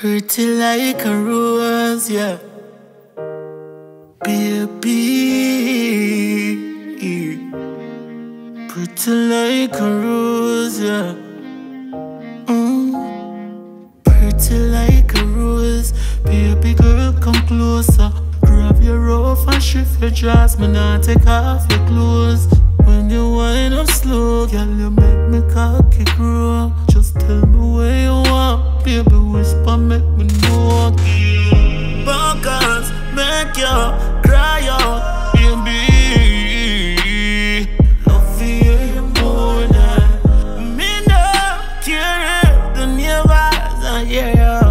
Pretty like a rose, yeah. Baby, pretty like a rose, yeah. Mm. Pretty like a rose, baby girl, come closer. Grab your rope and shift your dress, me not take off your clothes. When you wind up slow, girl, you make me cocky grow. Just tell me where you want, baby, whisper, make me know. Bunkers, make you cry out, baby. Love you more than me, no care if the neighbors are here.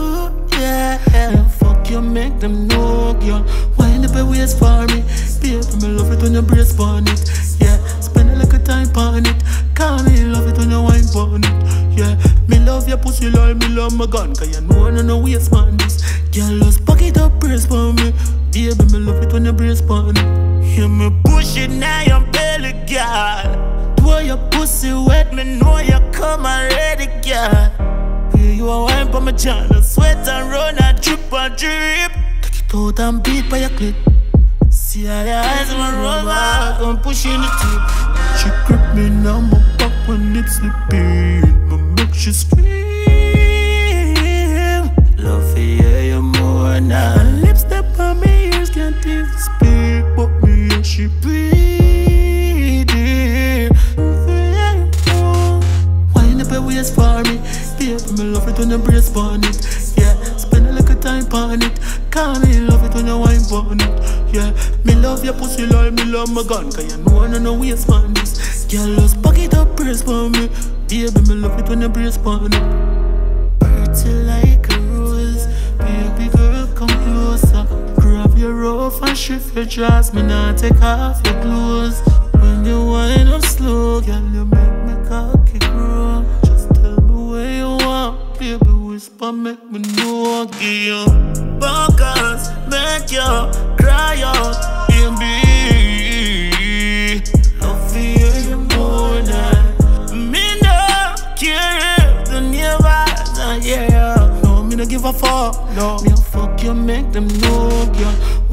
Ooh, yeah, yeah. Fuck you, make them know, girl. Wind up your waist for me, baby. Me love it when you brace on it. Yeah, spend a little time on your pussy like me love my gun. Cause you know I know no waste man this. Girl, just pack it up, brace for me. Baby, me love it when you brace on it. Hear me push it now, your belly, girl. Do your pussy wet, me know you come already, girl. Yeah, you a wine for my channel, sweat and run and drip and drip. Take it out and beat by your clit. See how the eyes of my rubber, come pushing the tip. She grip me now, my back when it's slipping. Me make she scream. Speak, but me and she breathing. Wind up your waist for me, baby. Me love it when you brace on it. Yeah, spend a little time on it. Call me love it when you wine on it. Yeah, me love your pussy like me love my gun. Cause you know I know no waste man this. Girl, just pack it up, brace for me. Baby, me love it when you brace on it. Shift your dress, me not take off your clothes. When you wind up slow, girl, you make me cocky grow. Just tell me where you want, baby, whisper, make me know. Give you bunkers, make you cry out, baby. Love you more than me, no care the are here. No, me no give a fuck. No, me a fuck you, make them know, girl.